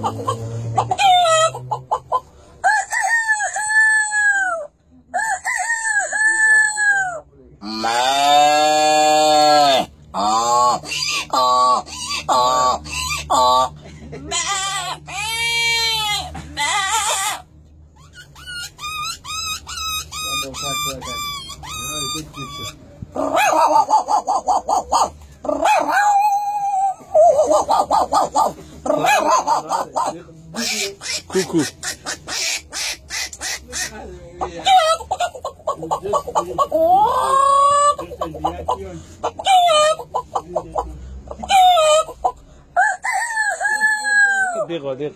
oh picture. 쿠쿠. 내가 내가